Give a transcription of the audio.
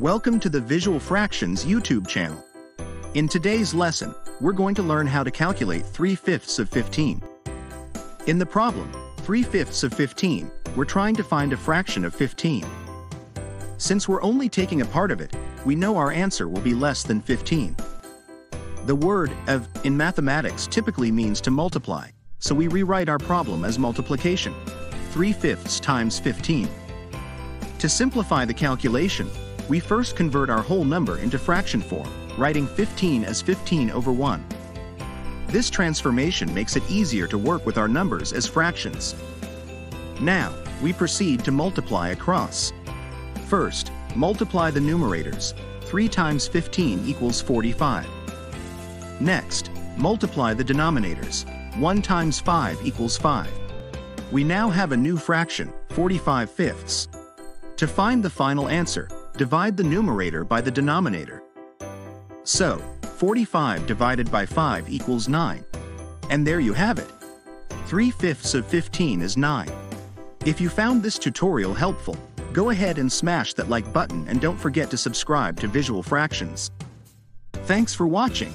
Welcome to the Visual Fractions YouTube channel. In today's lesson, we're going to learn how to calculate 3 fifths of 15. In the problem, 3 fifths of 15, we're trying to find a fraction of 15. Since we're only taking a part of it, we know our answer will be less than 15. The word of in mathematics typically means to multiply, so we rewrite our problem as multiplication. 3 fifths times 15. To simplify the calculation, we first convert our whole number into fraction form, writing 15 as 15 over 1. This transformation makes it easier to work with our numbers as fractions. Now, we proceed to multiply across. First, multiply the numerators. 3 times 15 equals 45. Next, multiply the denominators. 1 times 5 equals 5. We now have a new fraction, 45 fifths. To find the final answer, divide the numerator by the denominator. So, 45 divided by 5 equals 9. And there you have it. 3 fifths of 15 is 9. If you found this tutorial helpful, go ahead and smash that like button and don't forget to subscribe to Visual Fractions. Thanks for watching.